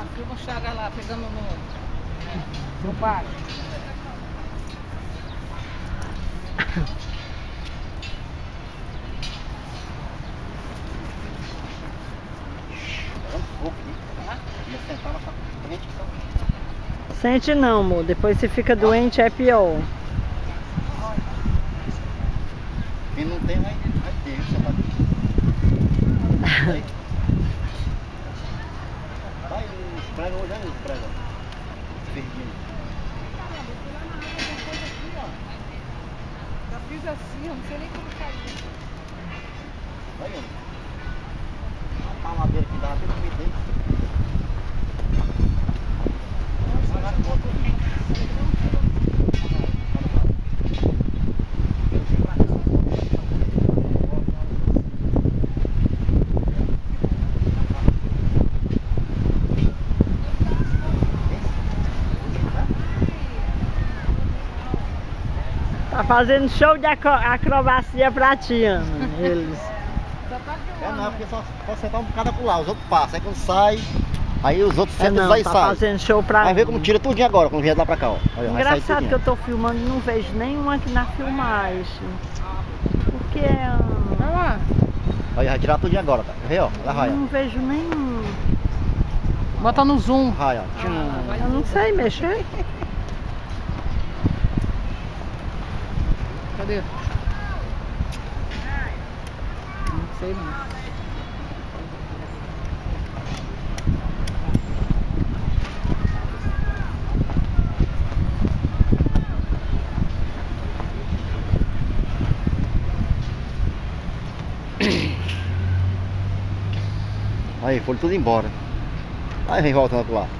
Ah, filma o Chaga lá, pegando no, no bar. Sente não, amor. Depois você fica doente, é pior. Quem não tem vai, vai ter, você vai. Vai. Vai, os prega hoje, olha os prega. Verdinho. Já fiz assim, eu não sei nem como fazer. Ana. Uma palmadeira que dá, tem que me ter. Agora eu boto ali. Tá fazendo show de acro- acrobacia pra ti, Ana. Eles. Tá É não, porque só pode sentar um bocado pro lado, os outros passam. Aí quando sai, aí os outros É sentam e não, sai e tá sai. fazendo show pra Vai ver mim. como tira tudinho agora, quando vier lá pra cá, ó. Olha, Engraçado que eu tô filmando e não vejo nenhum aqui na filmagem. Por que, Ana? Vai lá. Olha, vai tirar tudinho agora, tá? Ver, ó? Lá vai. Não vejo nenhum. Bota no zoom. Vai, ó. Tchum. Eu não sei mexer. Cadê? Não sei não. Aí, foram tudo embora. Aí vem voltando pro lado.